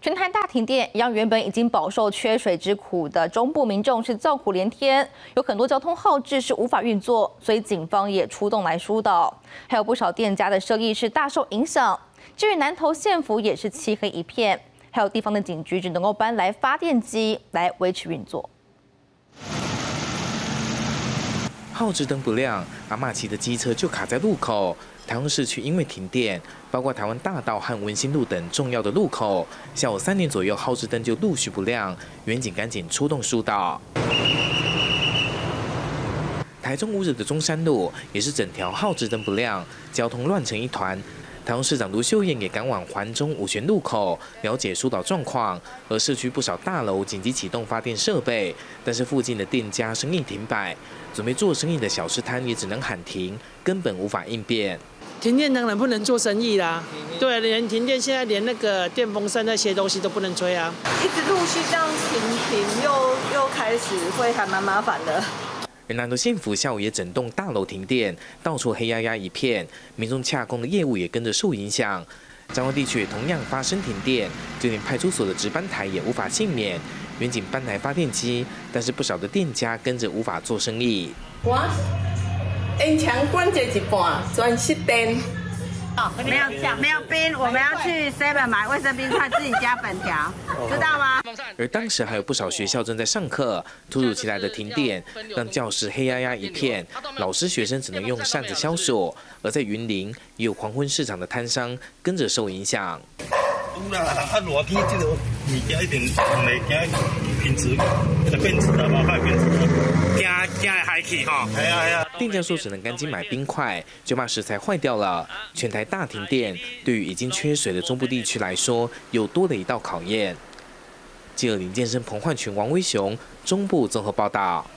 全台大停电，让原本已经饱受缺水之苦的中部民众是叫苦连天，有很多交通号志是无法运作，所以警方也出动来疏导，还有不少店家的生意是大受影响。至于南投县府也是漆黑一片，还有地方的警局只能够搬来发电机来维持运作。号志灯不亮，阿玛奇的机车就卡在路口。台湾市区因为停电，包括台湾大道和文心路等重要的路口，下午三点左右，号志灯就陆续不亮，远警赶紧出动疏导。台中五日的中山路也是整条号志灯不亮，交通乱成一团。台中市长卢秀燕也赶往环中五泉路口了解疏导状况，而社区不少大楼紧急启动发电设备，但是附近的店家生意停摆，准备做生意的小吃摊也只能喊停，根本无法应变。停电当然不能做生意啦，对，连停电现在连那个电风扇那些东西都不能吹啊，一直陆续这样停停又又开始会还蛮麻烦的。南投县府下午也整栋大楼停电，到处黑压压一片，民众洽工的业务也跟着受影响。彰化地区同样发生停电，就连派出所的值班台也无法幸免。远景搬来发电机，但是不少的店家跟着无法做生意。延长关节一半，全熄电。没有没有冰，我们要去 Seven 买卫生冰块，自己加粉条，知道吗？而当时还有不少学校正在上课，突如其来的停电让教室黑压压一片，老师学生只能用扇子消暑。而在云林，也有黄昏市场的摊商跟着受影响。有店家 说只能赶紧买冰块，就怕食材坏掉了。全台大停电，对于已经缺水的中部地区来说，又多了一道考验。记者林建生、彭焕群、王威雄，中部综合报道。